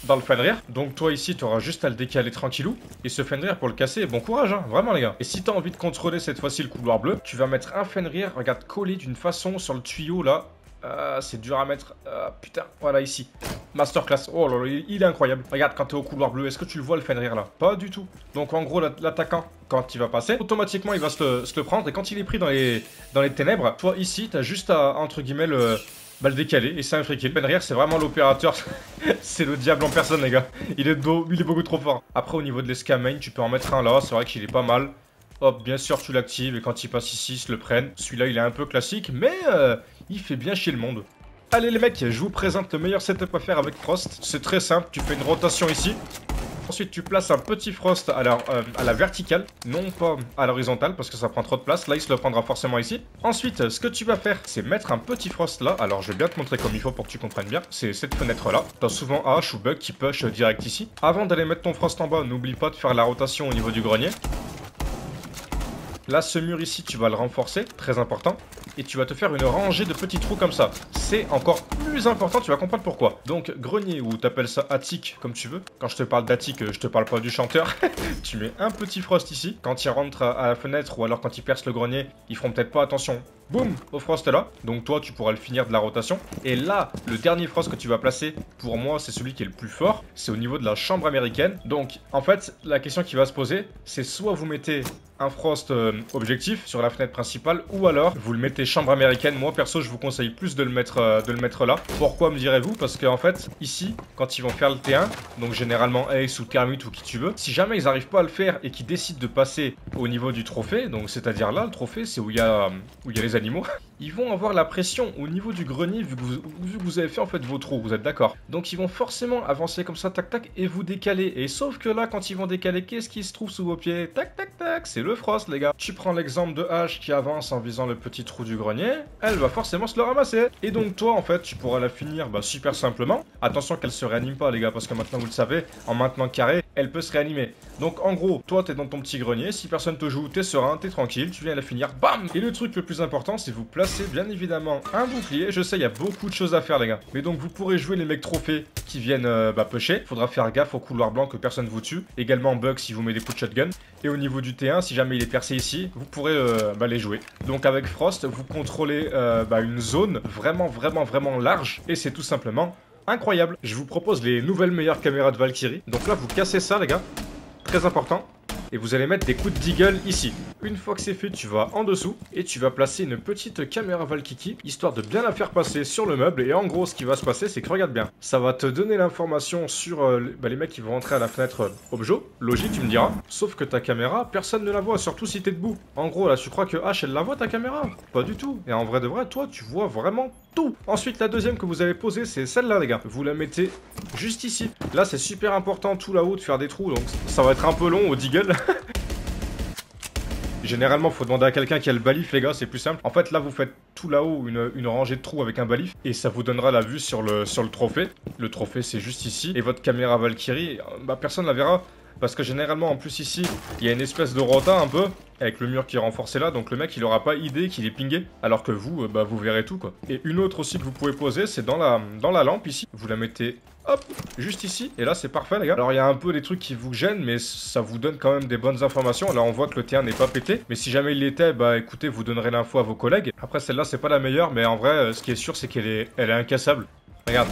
Speaker 1: dans le Fenrir. Donc toi ici, tu auras juste à le décaler tranquillou. Et ce Fenrir, pour le casser, bon courage, hein, vraiment les gars. Et si tu as envie de contrôler cette fois-ci le couloir bleu, tu vas mettre un Fenrir, regarde, collé d'une façon sur le tuyau là, Ah, c'est dur à mettre. Ah, putain, voilà ici. Masterclass. Oh là là, il est incroyable. Regarde, quand t'es au couloir bleu, est-ce que tu le vois le Fenrir là? Pas du tout. Donc en gros, l'attaquant, quand il va passer, automatiquement il va se le, prendre. Et quand il est pris dans les, dans les ténèbres, toi ici, t'as juste à, entre guillemets, le, bah, le décaler et c'est un friqué. Fenrir, c'est vraiment l'opérateur. [LAUGHS] c'est le diable en personne, les gars. Il est, il est beaucoup trop fort. Après, au niveau de l'escamane, tu peux en mettre un là. C'est vrai qu'il est pas mal. Hop, bien sûr, tu l'actives et quand il passe ici, ils se le prennent. Celui-là, il est un peu classique, mais euh, il fait bien chier le monde. Allez les mecs, je vous présente le meilleur setup à faire avec Frost. C'est très simple, tu fais une rotation ici. Ensuite, tu places un petit Frost à la, euh, à la verticale, non pas à l'horizontale, parce que ça prend trop de place. Là, il se le prendra forcément ici. Ensuite, ce que tu vas faire, c'est mettre un petit Frost là. Alors, je vais bien te montrer comme il faut pour que tu comprennes bien. C'est cette fenêtre-là. T'as souvent H ou Bug qui push direct ici. Avant d'aller mettre ton Frost en bas, n'oublie pas de faire la rotation au niveau du grenier. Là, ce mur ici, tu vas le renforcer, très important. Et tu vas te faire une rangée de petits trous comme ça. C'est encore plus important, tu vas comprendre pourquoi. Donc, grenier, ou t'appelles ça attic, comme tu veux. Quand je te parle d'attic, je te parle pas du chanteur. [LAUGHS] tu mets un petit frost ici. Quand il rentre à la fenêtre, ou alors quand il perce le grenier, ils feront peut-être pas attention. Boum, au frost là. Donc toi, tu pourras le finir de la rotation. Et là, le dernier frost que tu vas placer, pour moi, c'est celui qui est le plus fort. C'est au niveau de la chambre américaine. Donc, en fait, la question qui va se poser, c'est soit vous mettez un frost euh, objectif sur la fenêtre principale ou alors vous le mettez chambre américaine. Moi perso je vous conseille plus de le mettre, euh, de le mettre là. Pourquoi me direz-vous? Parce qu'en fait ici quand ils vont faire le T1, donc généralement Ace ou Termite ou qui tu veux, si jamais ils n'arrivent pas à le faire et qu'ils décident de passer au niveau du trophée, donc c'est-à-dire là le trophée c'est où a, où il y a les animaux, [LAUGHS] ils vont avoir la pression au niveau du grenier vu que, vous, vu que vous avez fait en fait vos trous, vous êtes d'accord Donc ils vont forcément avancer comme ça tac tac et vous décaler. Et sauf que là quand ils vont décaler, qu'est-ce qui se trouve sous vos pieds? Tac tac tac, c'est le Frost, les gars. Tu prends l'exemple de H qui avance en visant le petit trou du grenier, elle va forcément se le ramasser. Et donc toi, en fait, tu pourras la finir bah, super simplement. Attention qu'elle se réanime pas, les gars, parce que maintenant, vous le savez, en maintenant carré, elle peut se réanimer. Donc en gros, toi, t'es dans ton petit grenier, si personne te joue, t'es serein, t'es tranquille, tu viens la finir, bam Et le truc le plus important, c'est vous placer bien évidemment un bouclier. Je sais, il y a beaucoup de choses à faire, les gars. Mais donc, vous pourrez jouer les mecs trophées qui viennent euh, bah, pusher. Faudra faire gaffe au couloir blanc que personne vous tue. Également bug si vous mettez des coups de shotgun. Et au niveau du T1, si jamais il est percé ici, vous pourrez euh, bah, les jouer. Donc avec Frost, vous contrôlez euh, bah, une zone vraiment, vraiment, vraiment large. Et c'est tout simplement incroyable. Je vous propose les nouvelles meilleures caméras de Valkyrie. Donc là, vous cassez ça, les gars. Très important et vous allez mettre des coups de deagle ici. Une fois que c'est fait, tu vas en dessous et tu vas placer une petite caméra Valkyrie histoire de bien la faire passer sur le meuble. Et en gros, ce qui va se passer, c'est que regarde bien, ça va te donner l'information sur euh, bah, les mecs qui vont rentrer à la fenêtre euh, objet. Logique, tu me diras. Sauf que ta caméra, personne ne la voit, surtout si t'es debout. En gros, là, tu crois que H, elle la voit ta caméra? Pas du tout. Et en vrai de vrai, toi, tu vois vraiment tout. Ensuite, la deuxième que vous avez posée, c'est celle-là, les gars. Vous la mettez juste ici. Là, c'est super important, tout là-haut, de faire des trous. Donc, ça va être un peu long au deagle. Généralement, faut demander à quelqu'un qui a le balif, les gars, c'est plus simple. En fait, là, vous faites tout là-haut une, rangée de trous avec un balif et ça vous donnera la vue sur le, sur le trophée. Le trophée, c'est juste ici. Et votre caméra Valkyrie, bah, personne la verra. Parce que généralement, en plus ici, il y a une espèce de rota un peu, avec le mur qui est renforcé là, donc le mec il aura pas idée qu'il est pingé, alors que vous, euh, bah vous verrez tout quoi. Et une autre aussi que vous pouvez poser, c'est dans la, dans la lampe ici, vous la mettez hop, juste ici, et là c'est parfait les gars. Alors il y a un peu des trucs qui vous gênent, mais ça vous donne quand même des bonnes informations. Là on voit que le tien n'est pas pété, mais si jamais il l'était, bah écoutez, vous donnerez l'info à vos collègues. Après celle-là c'est pas la meilleure, mais en vrai, euh, ce qui est sûr c'est qu'elle est, elle est incassable. Regarde,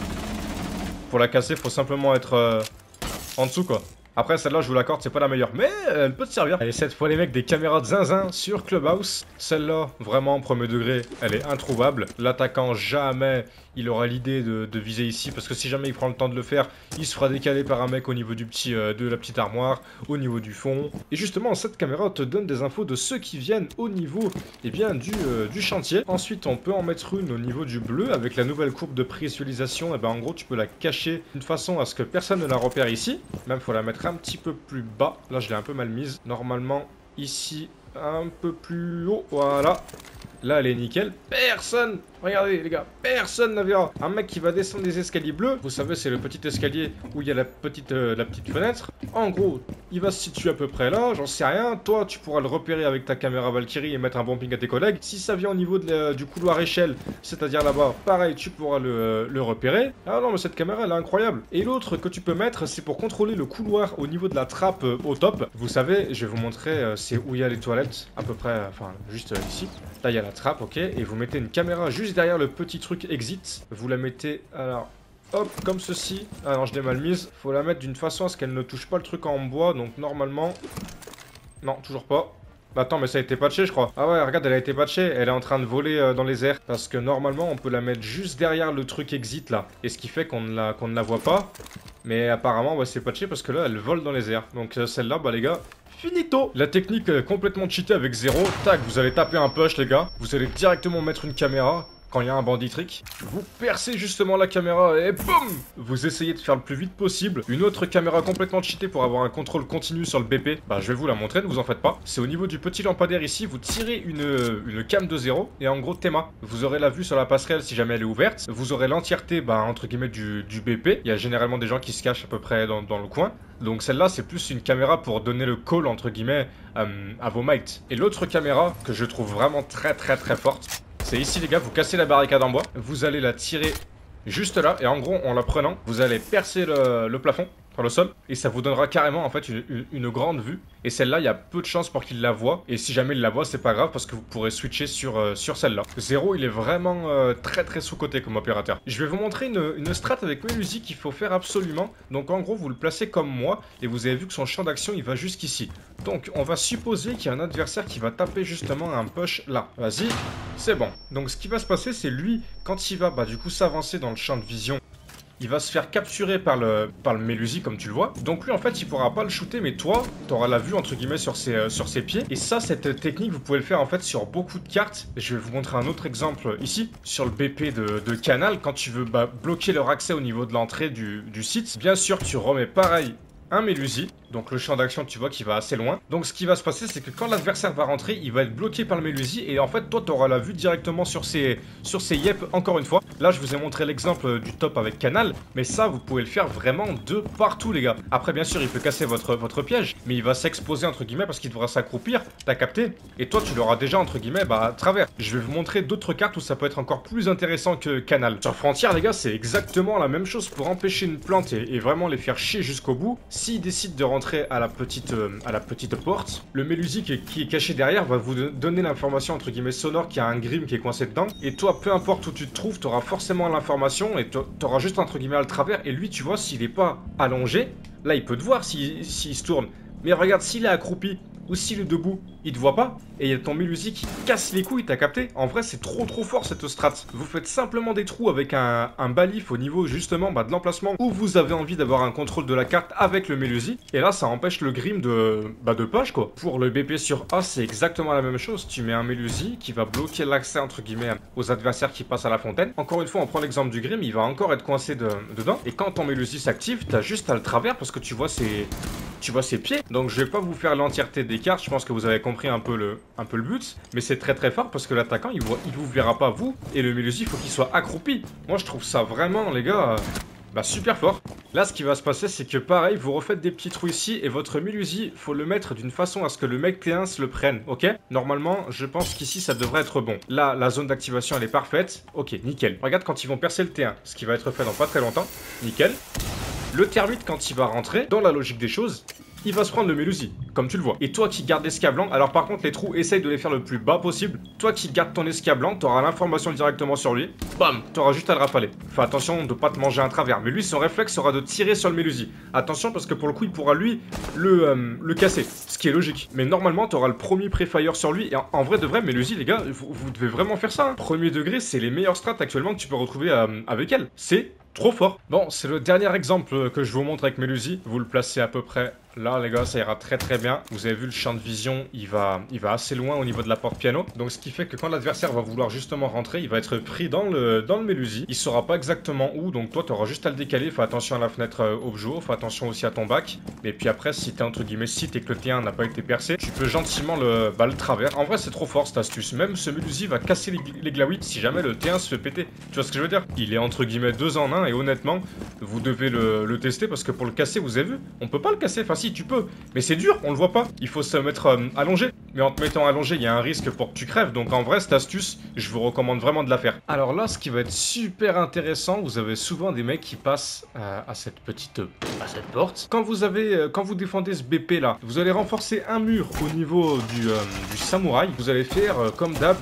Speaker 1: pour la casser, faut simplement être euh, en dessous quoi. Après, celle-là, je vous l'accorde, c'est pas la meilleure, mais elle peut te servir. Allez, cette fois, les mecs, des caméras de zinzin sur Clubhouse. Celle-là, vraiment, premier degré, elle est introuvable. L'attaquant, jamais il aura l'idée de, viser ici, parce que si jamais il prend le temps de le faire, il se fera décaler par un mec au niveau du petit, euh, de la petite armoire, au niveau du fond. Et justement, cette caméra te donne des infos de ceux qui viennent au niveau eh bien, du, euh, chantier. Ensuite, on peut en mettre une au niveau du bleu, avec la nouvelle courbe de prévisualisation. Et eh ben, en gros, tu peux la cacher d'une façon à ce que personne ne la repère ici. Même, faut la mettre un petit peu plus bas. Là, je l'ai un peu mal mise. Normalement, ici, un peu plus haut. Voilà. Là, elle est nickel. Personne Regardez les gars, personne ne verra. Un mec qui va descendre des escaliers bleus, vous savez c'est le petit escalier où il y a la petite, euh, la petite fenêtre. En gros, il va se situer à peu près là, j'en sais rien. Toi, tu pourras le repérer avec ta caméra Valkyrie et mettre un bon ping à tes collègues. Si ça vient au niveau du couloir échelle, c'est-à-dire là-bas, pareil, tu pourras le, le, repérer. Ah non, mais cette caméra, elle est incroyable. Et l'autre que tu peux mettre, c'est pour contrôler le couloir au niveau de la trappe euh, au top. Vous savez, je vais vous montrer, euh, c'est où il y a les toilettes, à peu près, enfin, juste ici. Là, il y a la trappe, ok. Et vous mettez une caméra juste derrière le petit truc exit. Vous la mettez, alors, hop, comme ceci. Alors, je l'ai mal mise. Faut la mettre d'une façon à ce qu'elle ne touche pas le truc en bois. Donc, normalement... Non, toujours pas. Bah attends, mais ça a été patché, je crois. Ah ouais, regarde, elle a été patchée. Elle est en train de voler euh, dans les airs. Parce que normalement, on peut la mettre juste derrière le truc exit, là. Et ce qui fait qu'on ne, la, ne la voit pas. Mais apparemment, bah, c'est patché parce que là, elle vole dans les airs. Donc euh, celle-là, bah les gars, finito La technique euh, complètement cheatée avec zéro. Tac, vous allez taper un push, les gars. Vous allez directement mettre une caméra quand il y a un bandit trick. Vous percez justement la caméra et boum Vous essayez de faire le plus vite possible. Une autre caméra complètement cheatée pour avoir un contrôle continu sur le BP. Bah je vais vous la montrer, ne vous en faites pas. C'est au niveau du petit lampadaire ici, vous tirez une, une cam de zéro et en gros théma. Vous aurez la vue sur la passerelle si jamais elle est ouverte. Vous aurez l'entièreté, bah entre guillemets, du, du, BP. Il y a généralement des gens qui se cachent à peu près dans, dans le coin. Donc celle-là, c'est plus une caméra pour donner le call, entre guillemets, euh, à vos mates. Et l'autre caméra, que je trouve vraiment très très très forte, c'est ici les gars, vous cassez la barricade en bois, vous allez la tirer juste là, et en gros en la prenant, vous allez percer le, le plafond, par le sol, et ça vous donnera carrément en fait une, une, grande vue. Et celle-là, il y a peu de chances pour qu'il la voit, et si jamais il la voit, c'est pas grave parce que vous pourrez switcher sur, euh, sur celle-là. Zéro, il est vraiment euh, très très sous-côté comme opérateur. Je vais vous montrer une, une strat avec musiques qu'il faut faire absolument. Donc en gros, vous le placez comme moi, et vous avez vu que son champ d'action, il va jusqu'ici. Donc on va supposer qu'il y a un adversaire qui va taper justement un push là. Vas-y, c'est bon. Donc ce qui va se passer, c'est lui, quand il va bah, du coup s'avancer dans le champ de vision il va se faire capturer par le, par le comme tu le vois. Donc lui, en fait, il pourra pas le shooter, mais toi, t'auras la vue, entre guillemets, sur ses, euh, sur ses pieds. Et ça, cette technique, vous pouvez le faire, en fait, sur beaucoup de cartes. Je vais vous montrer un autre exemple ici, sur le BP de, de Canal. Quand tu veux bah, bloquer leur accès au niveau de l'entrée du, du site, bien sûr, tu remets pareil un Mélusi. Donc le champ d'action, tu vois qu'il va assez loin. Donc ce qui va se passer, c'est que quand l'adversaire va rentrer, il va être bloqué par le Mélusi. Et en fait, toi, tu auras la vue directement sur ses, sur ses yep, encore une fois. Là, je vous ai montré l'exemple du top avec Canal. Mais ça, vous pouvez le faire vraiment de partout, les gars. Après, bien sûr, il peut casser votre, votre piège. Mais il va s'exposer, entre guillemets, parce qu'il devra s'accroupir. T'as capté Et toi, tu l'auras déjà, entre guillemets, bah, à travers. Je vais vous montrer d'autres cartes où ça peut être encore plus intéressant que Canal. Sur Frontier, les gars, c'est exactement la même chose pour empêcher une plante et vraiment les faire chier jusqu'au bout. S'il décide de rentrer à la petite, euh, porte, le Mélusi qui est, caché derrière va vous donner l'information entre guillemets sonore qu'il y a un Grim qui est coincé dedans. Et toi, peu importe où tu te trouves, tu auras forcément l'information et tu auras juste entre guillemets à le travers. Et lui, tu vois, s'il est pas allongé, là, il peut te voir s'il se tourne. Mais regarde, s'il est accroupi ou s'il est debout, il te voit pas, et il y a ton Mélusi qui casse les couilles, t'as capté? En vrai, c'est trop trop fort cette strat. Vous faites simplement des trous avec un, balif au niveau justement bah, de l'emplacement où vous avez envie d'avoir un contrôle de la carte avec le Mélusi, et là ça empêche le grim de, bah, de push quoi. Pour le BP sur A, c'est exactement la même chose. Tu mets un Mélusi qui va bloquer l'accès entre guillemets aux adversaires qui passent à la fontaine. Encore une fois, on prend l'exemple du grim, il va encore être coincé de, dedans, et quand ton Mélusi s'active, t'as juste à le travers parce que tu vois ses, tu vois ses pieds. Donc je vais pas vous faire l'entièreté des cartes, je pense que vous avez compris un peu le, un peu le but, mais c'est très très fort parce que l'attaquant il, il vous verra pas vous, et le Mélusi il faut qu'il soit accroupi. Moi je trouve ça vraiment les gars... Bah super fort. Là ce qui va se passer c'est que pareil vous refaites des petits trous ici et votre Mélusi faut le mettre d'une façon à ce que le mec T1 le prenne, ok? Normalement je pense qu'ici ça devrait être bon. Là la zone d'activation elle est parfaite, ok nickel. Regarde quand ils vont percer le T1, ce qui va être fait dans pas très longtemps, nickel. Le termite quand il va rentrer, dans la logique des choses, il va se prendre le Mélusi, comme tu le vois. Et toi qui gardes l'escablant, alors par contre les trous, essaye de les faire le plus bas possible. Toi qui gardes ton escablant, t'auras l'information directement sur lui. Bam T'auras juste à le rafaler. Fais attention de pas te manger un travers. Mais lui, son réflexe sera de tirer sur le Mélusi. Attention parce que pour le coup, il pourra lui le, euh, le casser. Ce qui est logique. Mais normalement, t'auras le premier pré-fire sur lui. Et en, vrai de vrai, Mélusi, les gars, vous, devez vraiment faire ça. Hein. Premier degré, c'est les meilleures strats actuellement que tu peux retrouver euh, avec elle. C'est trop fort. Bon, c'est le dernier exemple que je vous montre avec Mélusi. Vous le placez à peu près là, les gars, ça ira très très bien. Vous avez vu le champ de vision, il va, il va assez loin au niveau de la porte piano. Donc, ce qui fait que quand l'adversaire va vouloir justement rentrer, il va être pris dans le, dans le Mélusi. Il saura pas exactement où, donc toi, tu auras juste à le décaler. Fais attention à la fenêtre euh, objo, fais attention aussi à ton bac. Et puis après, si t'es entre guillemets site et que le T1 n'a pas été percé, tu peux gentiment le, bah, le travers. En vrai, c'est trop fort cette astuce. Même ce Mélusi va casser les, les glaouites si jamais le T1 se fait péter. Tu vois ce que je veux dire? Il est entre guillemets deux en un et honnêtement, vous devez le, tester parce que pour le casser, vous avez vu, on peut pas le casser. Enfin, tu peux, mais c'est dur, on le voit pas. Il faut se mettre euh, allongé. Mais en te mettant allongé, il y a un risque pour que tu crèves. Donc en vrai, cette astuce, je vous recommande vraiment de la faire. Alors là, ce qui va être super intéressant, vous avez souvent des mecs qui passent euh, à cette petite à cette porte. Quand vous avez, euh, quand vous défendez ce BP là, vous allez renforcer un mur au niveau du, du samouraï. Vous allez faire comme d'hab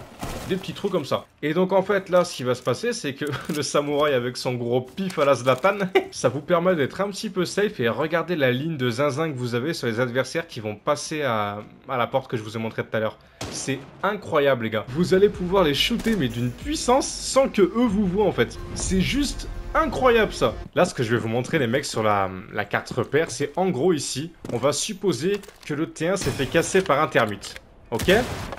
Speaker 1: des petits trous comme ça. Et donc en fait là ce qui va se passer c'est que [LAUGHS] le samouraï avec son gros pif à la Zlatan, [LAUGHS] ça vous permet d'être un petit peu safe et regardez la ligne de zinzin que vous avez sur les adversaires qui vont passer à, à la porte que je vous ai montré tout à l'heure. C'est incroyable les gars. Vous allez pouvoir les shooter mais d'une puissance sans que eux vous voient en fait. C'est juste incroyable ça Là ce que je vais vous montrer les mecs sur la, la carte repère c'est en gros ici on va supposer que le T1 s'est fait casser par un termite. Ok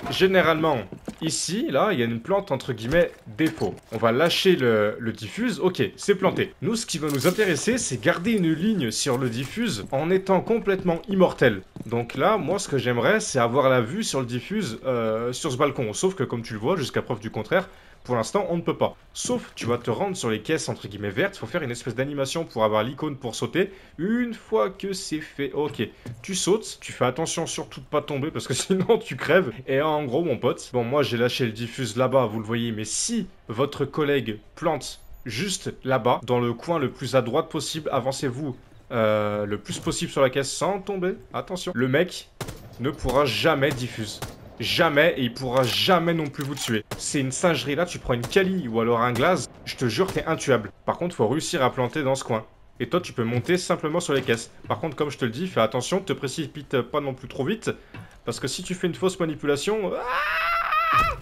Speaker 1: Généralement, ici, là, il y a une plante entre guillemets défaut. On va lâcher le, le diffuse, ok, c'est planté. Nous, ce qui va nous intéresser, c'est garder une ligne sur le diffuse en étant complètement immortel. Donc là, moi, ce que j'aimerais, c'est avoir la vue sur le diffuse euh, sur ce balcon. Sauf que, comme tu le vois, jusqu'à preuve du contraire, pour l'instant, on ne peut pas. Sauf, tu vas te rendre sur les caisses entre guillemets vertes, il faut faire une espèce d'animation pour avoir l'icône pour sauter. Une fois que c'est fait, ok, tu sautes, tu fais attention surtout de pas tomber parce que [LAUGHS] sinon tu crèves. Et en gros, mon pote, bon, moi j'ai lâché le diffuse là-bas, vous le voyez, mais si votre collègue plante juste là-bas, dans le coin le plus à droite possible, avancez-vous euh, le plus possible sur la caisse sans tomber. Attention, le mec ne pourra jamais diffuser. Jamais, et il pourra jamais non plus vous tuer. C'est une singerie là, tu prends une Kali ou alors un glace, je te jure t'es intuable. Par contre, faut réussir à planter dans ce coin. Et toi, tu peux monter simplement sur les caisses. Par contre, comme je te le dis, fais attention, te précipite pas non plus trop vite. Parce que si tu fais une fausse manipulation... Ah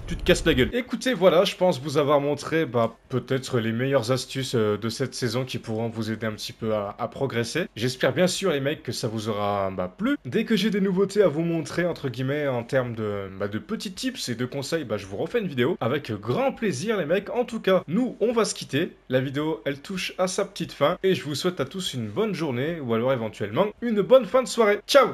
Speaker 1: tu te casses la gueule. Écoutez, voilà, je pense vous avoir montré bah, peut-être les meilleures astuces euh, de cette saison qui pourront vous aider un petit peu à, progresser. J'espère bien sûr, les mecs, que ça vous aura bah, plu. Dès que j'ai des nouveautés à vous montrer, entre guillemets, en termes de, bah, de petits tips et de conseils, bah, je vous refais une vidéo avec grand plaisir, les mecs. En tout cas, nous, on va se quitter. La vidéo, elle touche à sa petite fin et je vous souhaite à tous une bonne journée ou alors éventuellement une bonne fin de soirée. Ciao